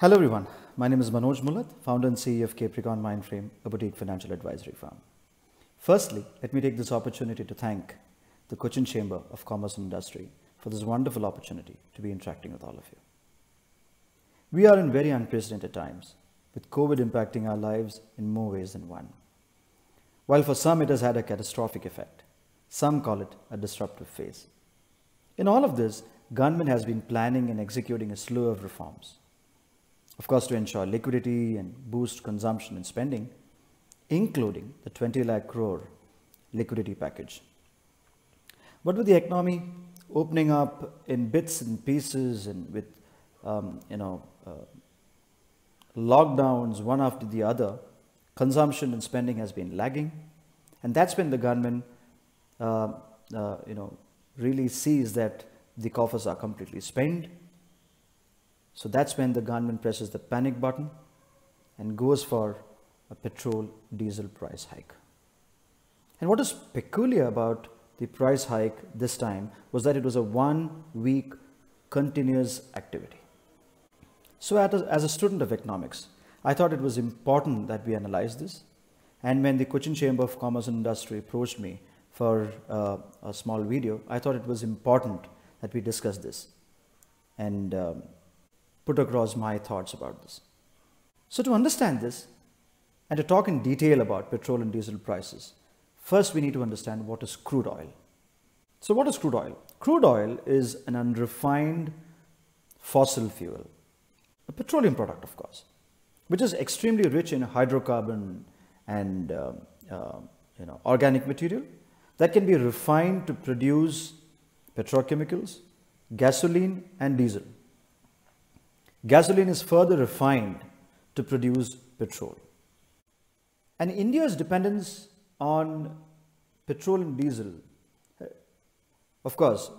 Hello everyone, my name is Manoj Mullath, founder and CEO of Capricorne Mindframe, a boutique financial advisory firm. Firstly, let me take this opportunity to thank the Cochin Chamber of Commerce and Industry for this wonderful opportunity to be interacting with all of you. We are in very unprecedented times, with COVID impacting our lives in more ways than one. While for some it has had a catastrophic effect, some call it a disruptive phase. In all of this, government has been planning and executing a slew of reforms of course, to ensure liquidity and boost consumption and spending, including the 20 lakh crore liquidity package. But with the economy opening up in bits and pieces and with, um, you know, uh, lockdowns one after the other, consumption and spending has been lagging. And that's when the government, uh, uh, you know, really sees that the coffers are completely spent so that's when the government presses the panic button and goes for a petrol diesel price hike. And what is peculiar about the price hike this time was that it was a one week continuous activity. So as a student of economics, I thought it was important that we analyze this. And when the Cochin Chamber of Commerce and Industry approached me for uh, a small video, I thought it was important that we discuss this. And um, put across my thoughts about this. So to understand this and to talk in detail about petrol and diesel prices, first we need to understand what is crude oil. So what is crude oil? Crude oil is an unrefined fossil fuel, a petroleum product of course, which is extremely rich in hydrocarbon and uh, you know, organic material that can be refined to produce petrochemicals, gasoline and diesel. Gasoline is further refined to produce petrol. And India's dependence on petrol and diesel, of course,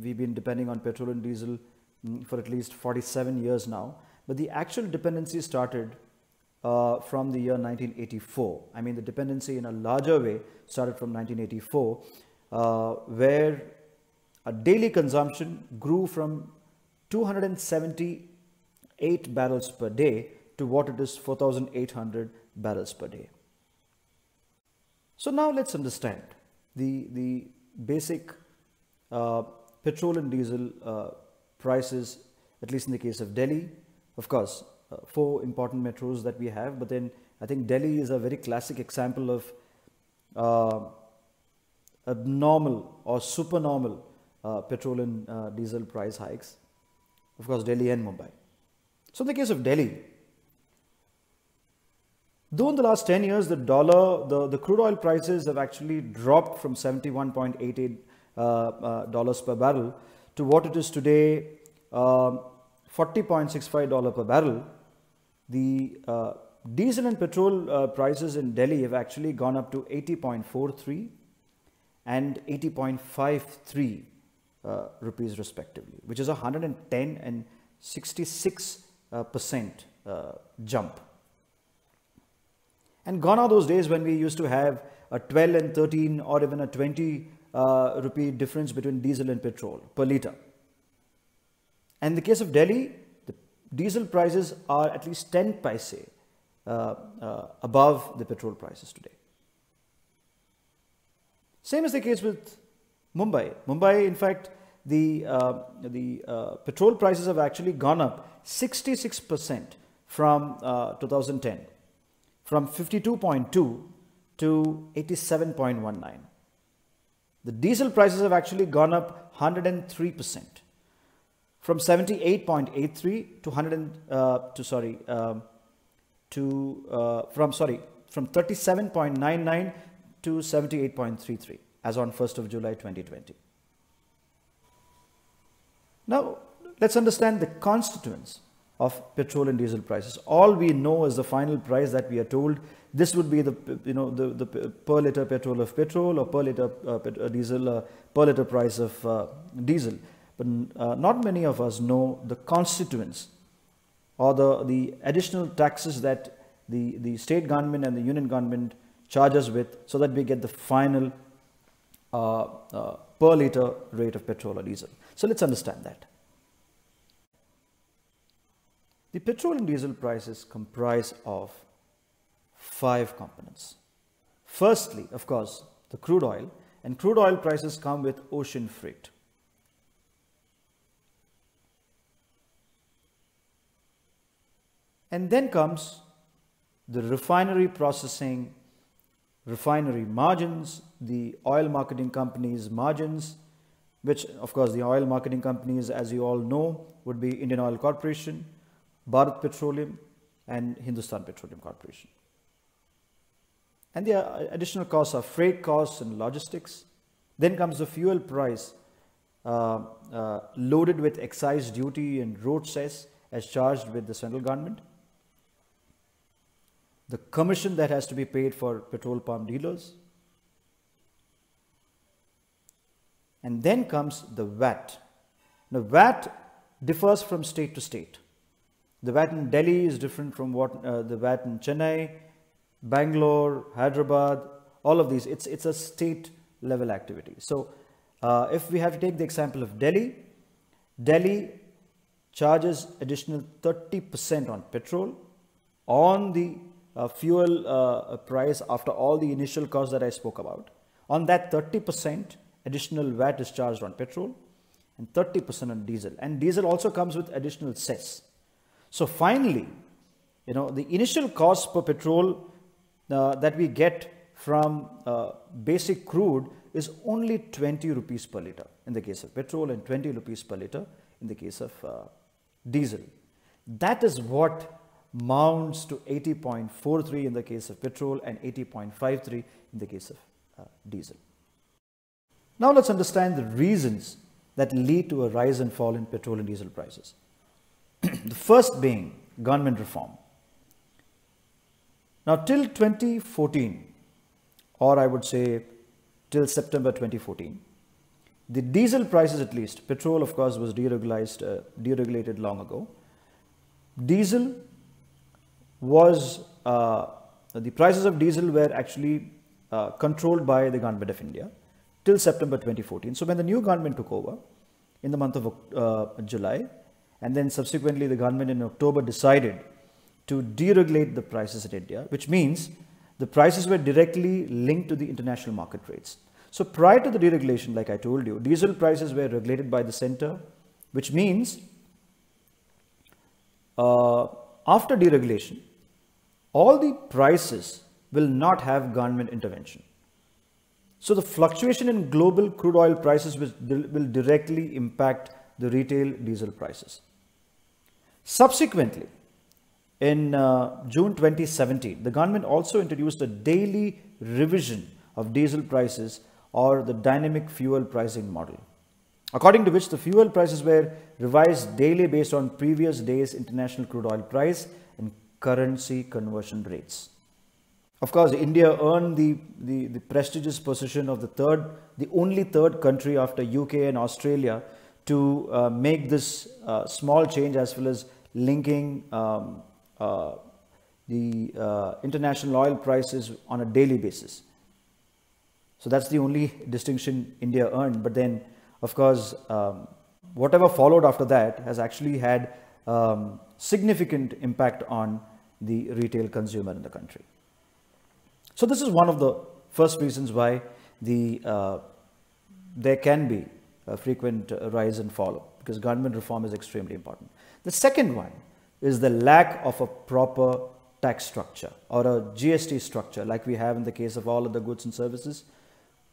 we've been depending on petrol and diesel for at least 47 years now, but the actual dependency started uh, from the year 1984. I mean, the dependency in a larger way started from 1984, uh, where a daily consumption grew from 270 8 barrels per day to what it is 4,800 barrels per day. So now let's understand the, the basic uh, petrol and diesel uh, prices, at least in the case of Delhi. Of course, uh, four important metros that we have, but then I think Delhi is a very classic example of uh, abnormal or supernormal uh, petrol and uh, diesel price hikes. Of course, Delhi and Mumbai. So in the case of Delhi, though in the last 10 years, the dollar, the, the crude oil prices have actually dropped from 71.88 uh, uh, dollars per barrel to what it is today, uh, $40.65 per barrel. The uh, diesel and petrol uh, prices in Delhi have actually gone up to 80.43 and 80.53 uh, rupees respectively, which is 110 and 66 uh, percent uh, jump. And gone are those days when we used to have a 12 and 13 or even a 20 uh, rupee difference between diesel and petrol per liter. And in the case of Delhi, the diesel prices are at least 10 paise uh, uh, above the petrol prices today. Same is the case with Mumbai. Mumbai, in fact, the, uh, the uh, petrol prices have actually gone up 66% from uh, 2010, from 52.2 to 87.19. The diesel prices have actually gone up 103% from 78.83 to 100 uh, to sorry um, to uh, from sorry from 37.99 to 78.33 as on 1st of July 2020. Now, let's understand the constituents of petrol and diesel prices. All we know is the final price that we are told. This would be the you know the, the per liter petrol of petrol or per liter uh, uh diesel uh, per liter price of uh, diesel. But uh, not many of us know the constituents or the the additional taxes that the the state government and the union government charges with, so that we get the final uh, per liter rate of petrol or diesel. So let's understand that. The petrol and diesel prices comprise of five components. Firstly, of course, the crude oil, and crude oil prices come with ocean freight. And then comes the refinery processing, refinery margins, the oil marketing companies' margins, which of course the oil marketing companies, as you all know, would be Indian Oil Corporation, Bharat Petroleum, and Hindustan Petroleum Corporation. And the additional costs are freight costs and logistics. Then comes the fuel price uh, uh, loaded with excise duty and road cess as charged with the central government the commission that has to be paid for petrol pump dealers. And then comes the VAT. Now, VAT differs from state to state. The VAT in Delhi is different from what uh, the VAT in Chennai, Bangalore, Hyderabad, all of these. It's, it's a state level activity. So, uh, if we have to take the example of Delhi, Delhi charges additional 30% on petrol on the uh, fuel uh, price after all the initial costs that I spoke about. On that 30% additional VAT is charged on petrol and 30% on diesel. And diesel also comes with additional cess. So finally, you know, the initial cost per petrol uh, that we get from uh, basic crude is only 20 rupees per liter in the case of petrol and 20 rupees per liter in the case of uh, diesel. That is what mounts to 80.43 in the case of petrol and 80.53 in the case of uh, diesel. Now let's understand the reasons that lead to a rise and fall in petrol and diesel prices. the first being government reform. Now till 2014 or I would say till September 2014 the diesel prices at least petrol of course was deregulated uh, deregulated long ago diesel was uh, the prices of diesel were actually uh, controlled by the government of India till September 2014. So when the new government took over in the month of uh, July and then subsequently the government in October decided to deregulate the prices in India, which means the prices were directly linked to the international market rates. So prior to the deregulation, like I told you, diesel prices were regulated by the center, which means uh, after deregulation, all the prices will not have government intervention. So the fluctuation in global crude oil prices will, directly impact the retail diesel prices. Subsequently, in uh, June 2017, the government also introduced a daily revision of diesel prices or the dynamic fuel pricing model, according to which the fuel prices were revised daily based on previous day's international crude oil price and currency conversion rates. Of course, India earned the, the, the, prestigious position of the third, the only third country after UK and Australia to uh, make this uh, small change as well as linking um, uh, the uh, international oil prices on a daily basis. So that's the only distinction India earned. But then, of course, um, whatever followed after that has actually had um, significant impact on the retail consumer in the country. So this is one of the first reasons why the uh, there can be a frequent rise and fall because government reform is extremely important. The second one is the lack of a proper tax structure or a GST structure like we have in the case of all other goods and services.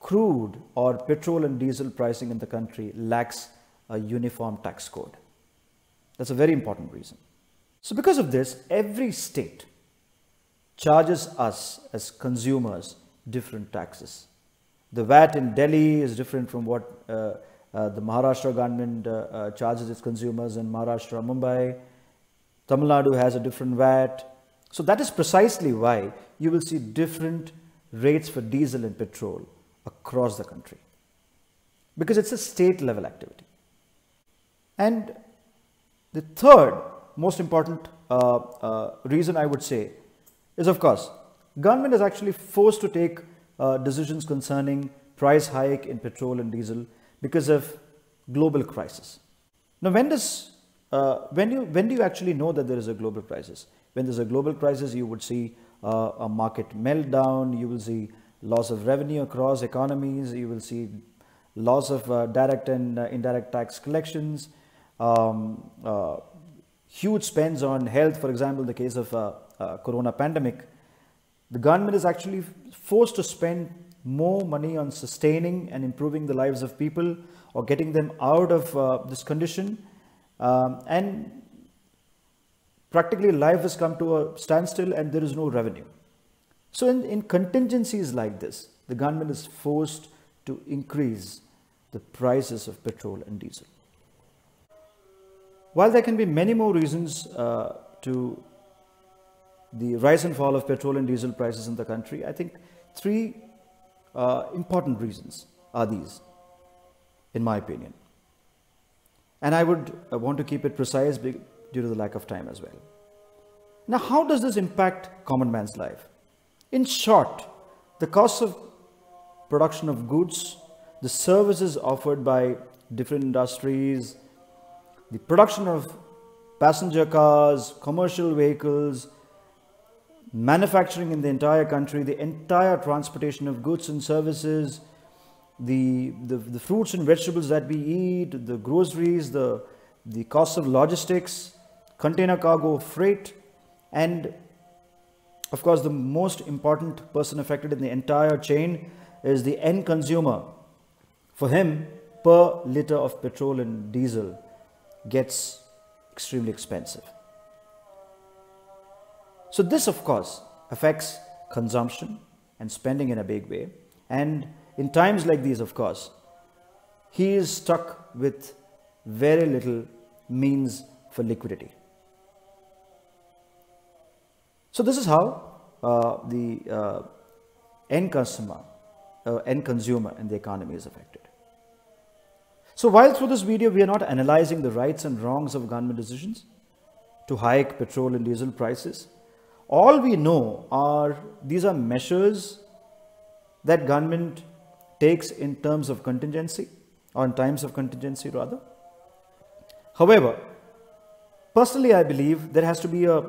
Crude or petrol and diesel pricing in the country lacks a uniform tax code. That's a very important reason. So because of this, every state charges us as consumers different taxes. The VAT in Delhi is different from what uh, uh, the Maharashtra government uh, uh charges its consumers in Maharashtra, Mumbai. Tamil Nadu has a different VAT. So that is precisely why you will see different rates for diesel and petrol across the country. Because it's a state level activity. And the third most important uh, uh, reason I would say is of course, government is actually forced to take uh, decisions concerning price hike in petrol and diesel because of global crisis. Now, when does uh, when, you, when do you actually know that there is a global crisis? When there's a global crisis, you would see uh, a market meltdown, you will see loss of revenue across economies, you will see loss of uh, direct and uh, indirect tax collections, um, uh, huge spends on health, for example, in the case of corona pandemic, the government is actually forced to spend more money on sustaining and improving the lives of people or getting them out of uh, this condition. Um, and practically life has come to a standstill and there is no revenue. So in, in contingencies like this, the government is forced to increase the prices of petrol and diesel. While there can be many more reasons uh, to the rise and fall of petrol and diesel prices in the country, I think three uh, important reasons are these, in my opinion. And I would uh, want to keep it precise due to the lack of time as well. Now, how does this impact common man's life? In short, the cost of production of goods, the services offered by different industries, the production of passenger cars, commercial vehicles, manufacturing in the entire country, the entire transportation of goods and services, the, the, the, fruits and vegetables that we eat, the groceries, the, the cost of logistics, container cargo, freight, and of course, the most important person affected in the entire chain is the end consumer. For him, per liter of petrol and diesel gets extremely expensive. So this, of course, affects consumption and spending in a big way. And in times like these, of course, he is stuck with very little means for liquidity. So this is how uh, the uh, end customer, uh, end consumer in the economy is affected. So while through this video we are not analyzing the rights and wrongs of government decisions to hike petrol and diesel prices, all we know are these are measures that government takes in terms of contingency or in times of contingency rather. However, personally I believe there has to be a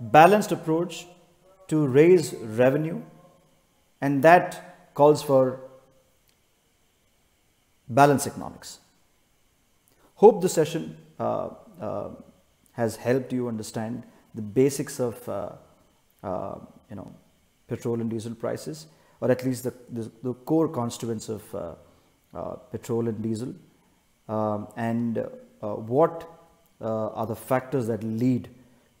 balanced approach to raise revenue and that calls for balance economics. Hope the session uh, uh, has helped you understand the basics of uh, uh, you know petrol and diesel prices or at least the, the, the core constituents of uh, uh, petrol and diesel. Um, and what are the factors that lead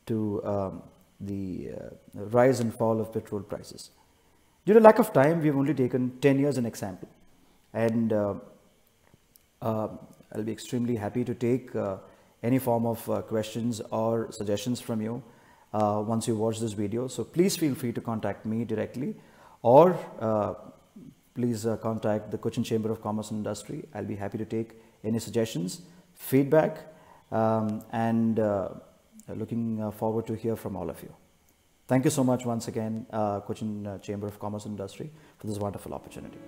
to um, the rise and fall of petrol prices. Due to lack of time, we have only taken 10 years an example. And I'll be extremely happy to take uh, any form of uh, questions or suggestions from you uh, once you watch this video. So please feel free to contact me directly or uh, please uh, contact the Cochin Chamber of Commerce and Industry. I'll be happy to take any suggestions, feedback um, and uh, looking forward to hear from all of you. Thank you so much once again, Cochin Chamber of Commerce and Industry for this wonderful opportunity.